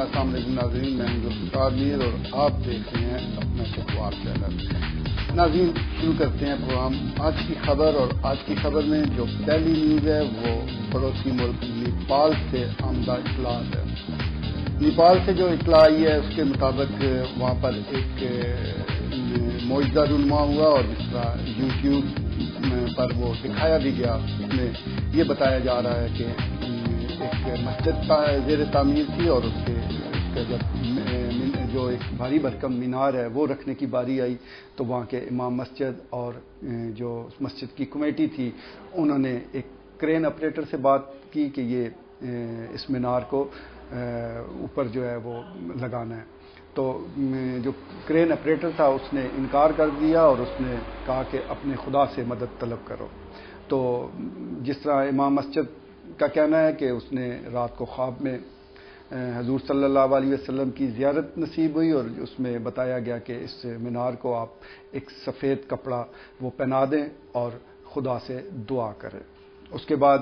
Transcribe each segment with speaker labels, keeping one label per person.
Speaker 1: السلام علیکم ناظرین، میں میر اور آپ دیکھ رہے ہیں، اپنا چکوار چینل۔ ناظرین، شروع کرتے ہیں پروگرام۔ آج کی خبر اور آج کی خبر میں جو پہلی نیوز ہے، وہ پڑوسی ملک نیپال سے آمدہ اطلاع ہے۔ نیپال سے جو اطلاع آئی ہے، اس کے مطابق وہاں پر ایک معجزہ رونما ہوا اور جس طرح یوٹیوب پر وہ دکھایا بھی گیا۔ اس میں یہ بتایا جا رہا ہے کہ ایک مسجد کا زیر تعمیر تھی اور اس کے جب جو ایک بھاری بھرکم مینار ہے، وہ رکھنے کی باری آئی، تو وہاں کے امام مسجد اور جو مسجد کی کمیٹی تھی، انہوں نے ایک کرین آپریٹر سے بات کی کہ یہ اس مینار کو اوپر جو ہے وہ لگانا ہے۔ تو جو کرین آپریٹر تھا، اس نے انکار کر دیا اور اس نے کہا کہ اپنے خدا سے مدد طلب کرو۔ تو جس طرح امام مسجد کا کہنا ہے کہ اس نے رات کو خواب میں حضور صلی اللہ علیہ وسلم کی زیارت نصیب ہوئی اور اس میں بتایا گیا کہ اس مینار کو آپ ایک سفید کپڑا وہ پہنا دیں اور خدا سے دعا کریں۔ اس کے بعد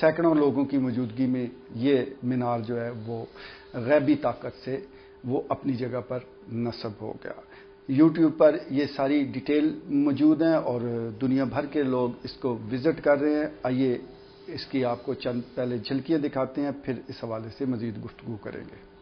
Speaker 1: سینکڑوں لوگوں کی موجودگی میں یہ مینار جو ہے وہ غیبی طاقت سے وہ اپنی جگہ پر نصب ہو گیا۔ یوٹیوب پر یہ ساری ڈیٹیل موجود ہیں اور دنیا بھر کے لوگ اس کو وزٹ کر رہے ہیں۔ آئیے اس کی آپ کو چند پہلے جھلکیاں دکھاتے ہیں، پھر اس حوالے سے مزید گفتگو کریں گے۔